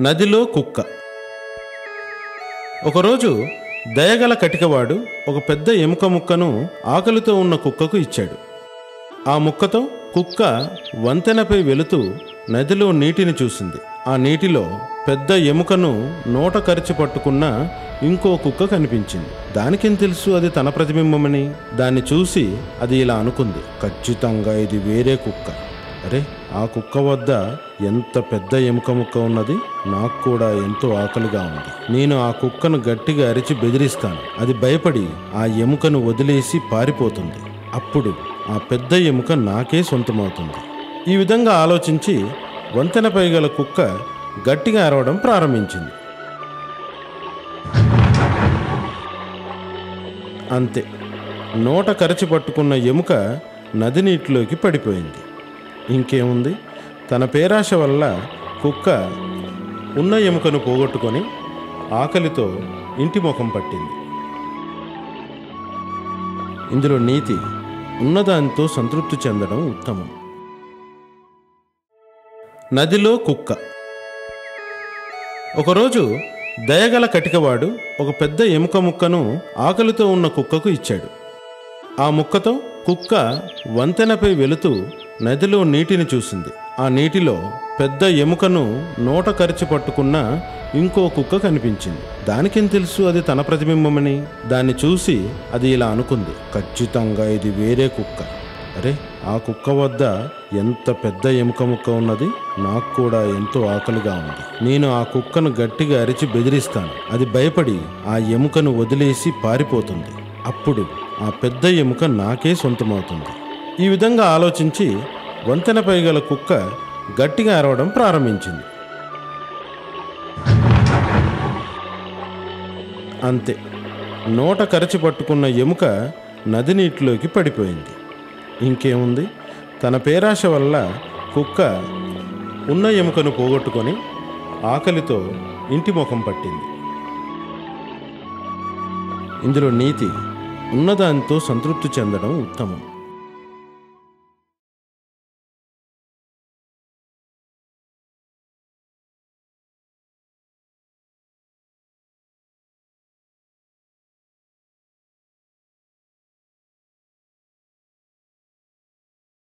నదిలో కుక్క. ఒకరోజు దయగల కటికవాడు ఒక పెద్ద ఎముక ముక్కను ఆకలితో ఉన్న కుక్కకు ఇచ్చాడు. ఆ ముక్కతో కుక్క వంతెనపై వెళుతూ నదిలో నీటిని చూసింది. ఆ నీటిలో పెద్ద ఎముకను నోట కరిచి పట్టుకున్న ఇంకో కుక్క కనిపించింది. దానికేం తెలుసు అది తన ప్రతిబింబమని? దాన్ని చూసి అది ఇలా అనుకుంది. ఖచ్చితంగా ఇది వేరే కుక్క. అరే ఆ కుక్క వద్ద ఎంత పెద్ద ఎముక ముక్క ఉన్నది? నాకు కూడా ఎంతో ఆకలిగా ఉంది. నేను ఆ కుక్కను గట్టిగా అరిచి బెదిరిస్తాను. అది భయపడి ఆ ఎముకను వదిలేసి పారిపోతుంది. అప్పుడు ఆ పెద్ద ఎముక నాకే సొంతమవుతుంది. ఈ విధంగా ఆలోచించి వంతెనపై గల కుక్క గట్టిగా అరవడం ప్రారంభించింది. అంతే. నోట కరచి పట్టుకున్న ఎముక నది నీటిలోకి పడిపోయింది. ఇంకేముంది తన పేరాశ వల్ల కుక్క ఉన్న ఎముకను పోగొట్టుకొని ఆకలితో ఇంటి ముఖం పట్టింది. ఇందులో నీతి ఉన్నదానితో సంతృప్తి చెందడం ఉత్తమం. నదిలో కుక్క. ఒకరోజు దయగల కటికవాడు ఒక పెద్ద ఎముక ముక్కను ఆకలితో ఉన్న కుక్కకు ఇచ్చాడు. ఆ ముక్కతో కుక్క వంతెనపై వెళుతూ నదిలో నీటిని చూసింది. ఆ నీటిలో పెద్ద ఎముకను నోట కరిచి పట్టుకున్న ఇంకో కుక్క కనిపించింది. దానికేం తెలుసు అది తన ప్రతిబింబమని? దాన్ని చూసి అది ఇలా అనుకుంది. ఖచ్చితంగా ఇది వేరే కుక్క. అరే ఆ కుక్క వద్ద ఎంత పెద్ద ఎముక ముక్క ఉన్నది? నాకు కూడా ఎంతో ఆకలిగా ఉంది. నేను ఆ కుక్కను గట్టిగా అరిచి బెదిరిస్తాను. అది భయపడి ఆ ఎముకను వదిలేసి పారిపోతుంది. అప్పుడు ఆ పెద్ద ఎముక నాకే సొంతమవుతుంది. ఈ విధంగా ఆలోచించి వంతెనపై గల కుక్క గట్టిగా అరవడం ప్రారంభించింది. అంతే నోట కరచి పట్టుకున్న ఎముక నది నీటిలోకి పడిపోయింది. ఇంకేముంది? తన పేరాశ వల్ల కుక్క ఉన్న ఎముకను పోగొట్టుకొని ఆకలితో ఇంటి ముఖం పట్టింది. ఇందులో నీతి ఉన్నదానితో సంతృప్తి చెందడం ఉత్తమం.